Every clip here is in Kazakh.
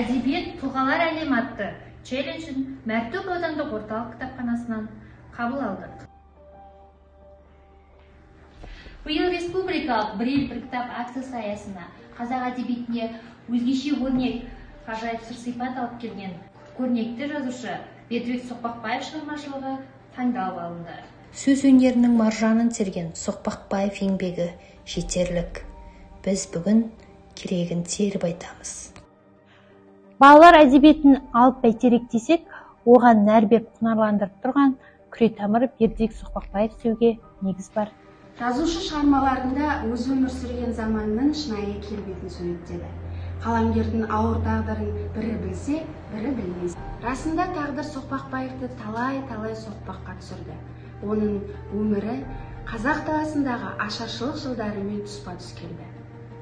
әдебиет тұлғалар әлемі атты челленджін мәртөк аудандық орталық кітапханасынан қабыл алдық. Биыл республикалық бір ел бір кітап акциясы аясында қазақ әдебиетіне өзгеше өрнек ғажайып сыр сипат алып келген көрнекті жазушы бердібек соқпақбаев шығармашылығы таңдалып алынды. Сөз өнерінің маржанын терген соқпақбаев еңбегі жетерлік. Біз бүгін керегін теріп айтамыз. Балалар әдебиетін алып бәйтерек десек оған нәрбеп құнарландырып тұрған күретамыр бердібек соқпақбаев деуге негіз бар. Жазушы шығармаларында өзі өмір сүрген заманның шынайы келбетін суреттеді. Қаламгердің ауыр тағдырын бірі білсе бірі білмес. Расында тағдыр соқпақбаевты талай талай соқпаққа түсірді. Оның өмірі қазақ даласындағы ашаршылық жылдарымен тұспа тұс келді.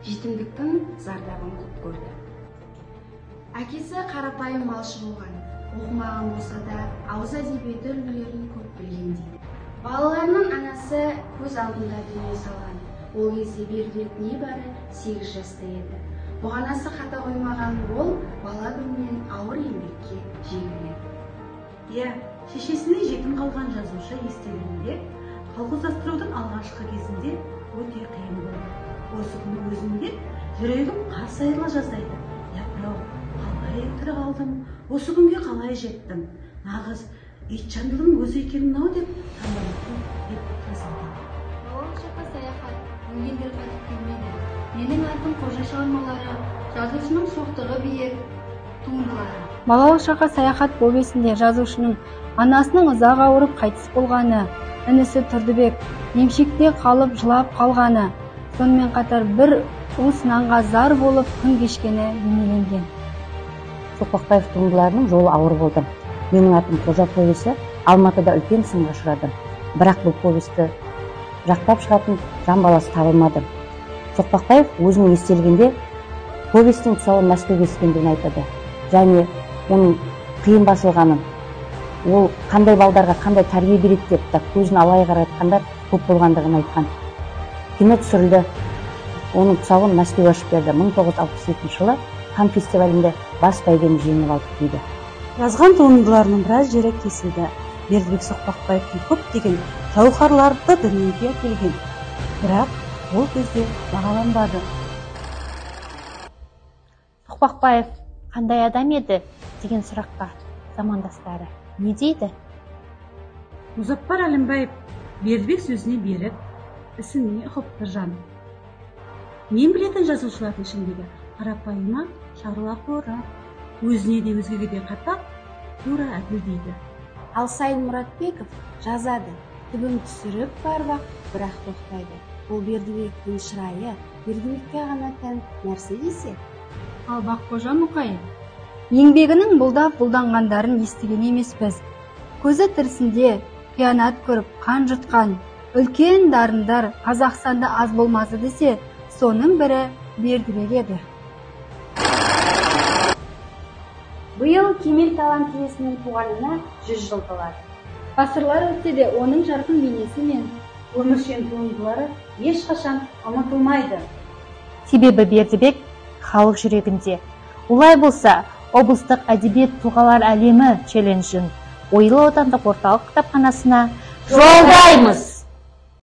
Жетімдіктің зардабын көп көрді. Әкесі қарапайым малшы болған. Оқымаған болса да ауыз әдебиеті үлгілерін көп білген дейді балаларының анасы көз алдында дүние салған. Ол кезде бердібек небәрі сегіз жаста еді. Бұғанасы қата қоймаған ол бала күнінен ауыр еңбекке жегілген. Иә шешесінен жетім қалған жазушы естелігінде колхоздастырудың алғашқы кезінде өте қиын болды. Осы күннің өзінде жүрегім қарс айырыла жаздайды. Қалай тірі қалдым осы күнге қалай жеттім? Нағыз итжандылың өзі екенмін ау деп саяхат қайтып менің атым қожа шығармалары жазушының шоқтығы биік туындылары. Балалық шаққа саяхат повесінде жазушының анасының ұзақ ауырып қайтыс болғаны інісі тұрдыбек емшекте қалып жылап қалғаны сонымен қатар бір уыс нанға зар болып күн кешкені бейнеленген. Соқпақбаев туындыларының жолы ауыр болды. Менің атым қожа повесі алматыда үлкен сынға ұшырады. Бірақ бұл повесті жақтап шығатын жан баласы табылмады. Соқпақбаев өзінің естелігінде повестің тұсауы мәскеуге түскендігін айтады. Және оның қиын басылғанын ол қандай балдарға қандай тәрбие береді деп та көзін алай қаратқандар көп болғандығын айтқан. Кино түсірілді. Оның тұсауын мәскеу ашып берді. мың тоғыз жүз алпыс екінші жылы кан фестивалінде бас бәйгені жеңіп алдық дейді. Жазған туындыларының біраз жері кесілді. Бердібек соқпақбаевтың көптеген жауһарларды дүниеге әкелген. Бірақ ол кезде бағаланбады. Соқпақбаев қандай адам еді? деген сұраққа замандастары не дейді? Мұзаппар әлімбаев бердібек сөзіне берік ісіне ұқыпты жан мен білетін жазушылардың ішіндегі қарапайымы шаруақоры өзіне де өзгеге де қатал тура әділ дейді. Ал сайын мұратбеков жазады. Түбін түсіріп барып ақ бірақ тоқтайды. Бұл бердібектің шырайы бердібекке ғана тән нәрсе десе. Ал баққожа мұқаев еңбегінің бұлдап бұлданғандарын естіген емеспіз көзі тірісінде қиянат көріп қан жұтқан үлкен дарындар қазақстанда аз болмады десе соның бірі бердібек еді. Биыл кемел талант иесінің туғанына жүз жыл толады. Ғасырлар өтсе де оның жарқын бейнесі мен өміршең туындылары ешқашан ұмытылмайды. Себебі бердібек халық жүрегінде. Олай болса облыстық әдебиет тұлғалар әлемі челленджін ойлы аудандық орталық кітапханасына жолдаймыз!